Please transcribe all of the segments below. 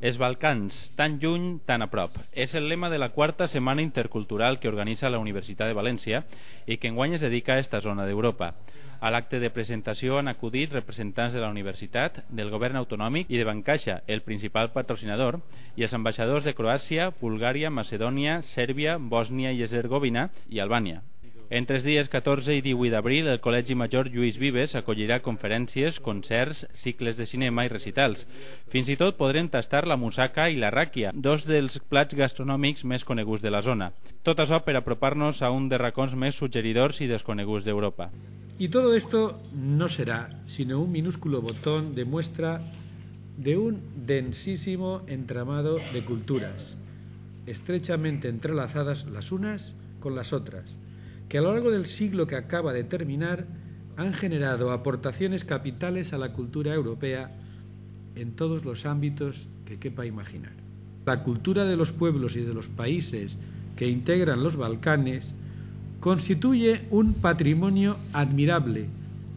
Els Balcans, tan lluny, tan a prop. És el lema de la quarta setmana intercultural que organitza la Universitat de València i que enguany es dedica a esta zona d'Europa. A l'acte de presentació han acudit representants de la universitat, del govern autonòmic i de Bancaixa, el principal patrocinador, i els ambaixadors de Croàcia, Bulgària, Macedònia, Sèrbia, Bòsnia i Herzegovina i Albània. Entre els dies 14 i 18 d'abril, el Col·legi Major Lluís Vives acollirà conferències, concerts, cicles de cinema i recitals. Fins i tot podrem tastar la musaca i la ràquia, dos dels plats gastronòmics més coneguts de la zona. Tot això per apropar-nos a un dels racons més suggeridors i desconeguts d'Europa. Y todo esto no será sino un minúsculo botón de muestra de un densísimo entramado de culturas, estrechamente entrelazadas las unas con las otras, que a lo largo del siglo que acaba de terminar han generado aportaciones capitales a la cultura europea en todos los ámbitos que quepa imaginar. La cultura de los pueblos y de los países que integran los Balcanes constituye un patrimonio admirable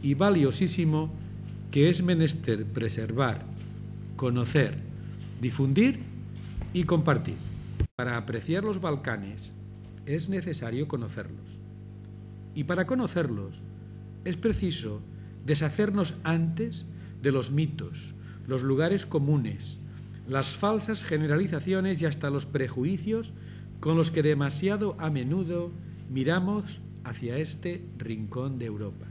y valiosísimo que es menester preservar, conocer, difundir y compartir. Para apreciar los Balcanes es necesario conocerlos. Y para conocerlos es preciso deshacernos antes de los mitos, los lugares comunes, las falsas generalizaciones y hasta los prejuicios con los que demasiado a menudo miramos hacia este rincón de Europa.